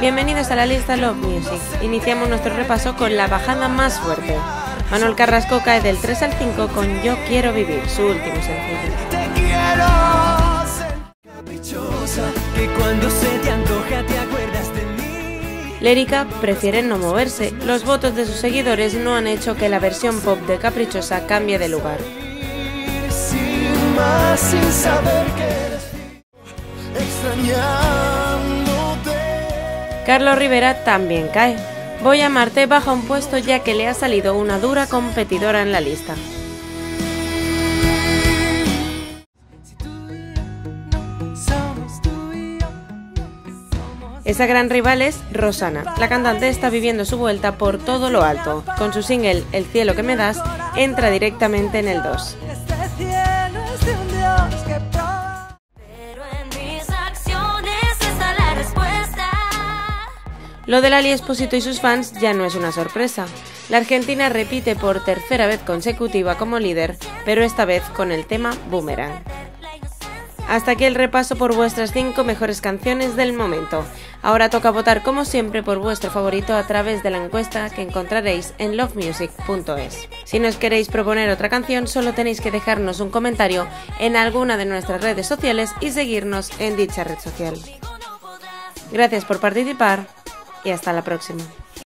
Bienvenidos a la lista Love Music. Iniciamos nuestro repaso con la bajada más fuerte. Manuel Carrasco cae del 3 al 5 con Yo Quiero Vivir, su último sencillo. Lérica prefiere no moverse. Los votos de sus seguidores no han hecho que la versión pop de Caprichosa cambie de lugar. Carlos Rivera también cae. Voy a amarte baja un puesto ya que le ha salido una dura competidora en la lista. Esa gran rival es Rosana. La cantante está viviendo su vuelta por todo lo alto. Con su single El cielo que me das, entra directamente en el 2. Lo de Lali Esposito y sus fans ya no es una sorpresa. La Argentina repite por tercera vez consecutiva como líder, pero esta vez con el tema Boomerang. Hasta aquí el repaso por vuestras 5 mejores canciones del momento. Ahora toca votar como siempre por vuestro favorito a través de la encuesta que encontraréis en lovemusic.es. Si nos queréis proponer otra canción, solo tenéis que dejarnos un comentario en alguna de nuestras redes sociales y seguirnos en dicha red social. Gracias por participar y hasta la próxima.